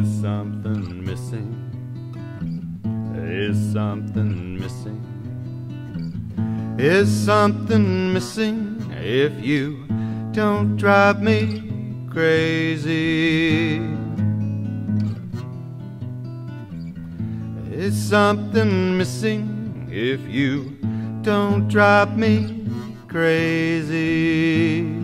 something missing? Is something missing? Is something missing if you don't drive me crazy? Is something missing if you don't drive me crazy?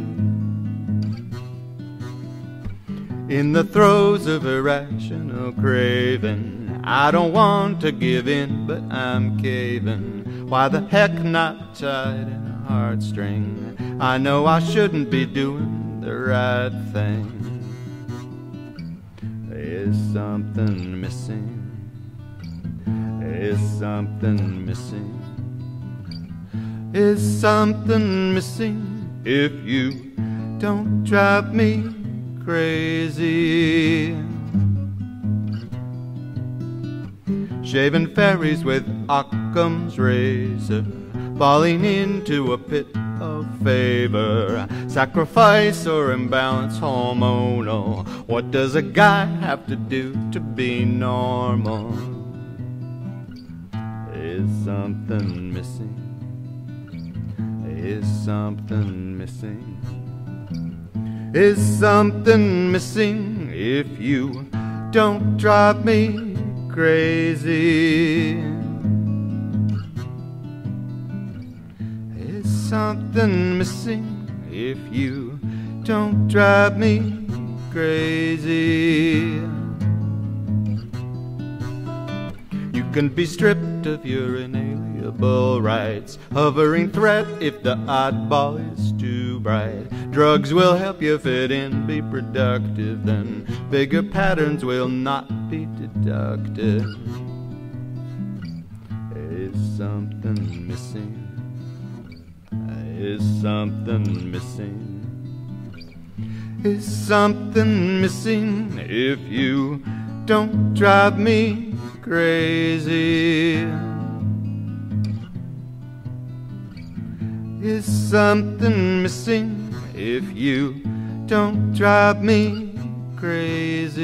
In the throes of irrational craving, I don't want to give in, but I'm caving. Why the heck not tied in a heartstring? I know I shouldn't be doing the right thing. Is something missing? Is something missing? Is something missing if you don't drive me crazy? Shaving fairies with Occam's razor, falling into a pit of favor, sacrifice or imbalance hormonal. What does a guy have to do to be normal? Is something missing? Is something missing? Is something missing if you don't drive me crazy? Is something missing if you don't drive me crazy? You can be stripped of your inalienable rights, hovering threat if the oddball is bright. Drugs will help you fit in, be productive, then bigger patterns will not be deducted. Is something missing? Is something missing? Is something missing if you don't drive me crazy? Is something missing if you don't drive me crazy?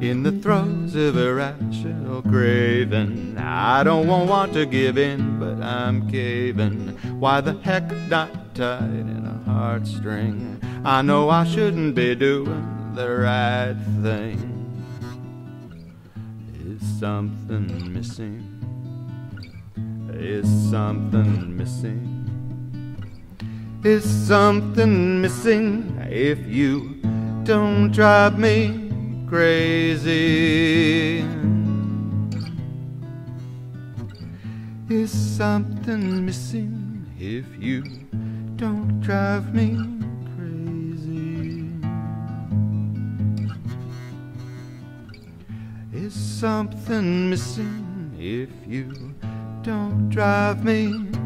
In the throes of irrational craving, I don't want to give in, but I'm caving. Why the heck not tied in a heartstring? I know I shouldn't be doing the right thing. Is something missing? Is something missing? Is something missing if you don't drive me crazy? Is something missing if you don't drive me crazy? Is something missing if you don't drive me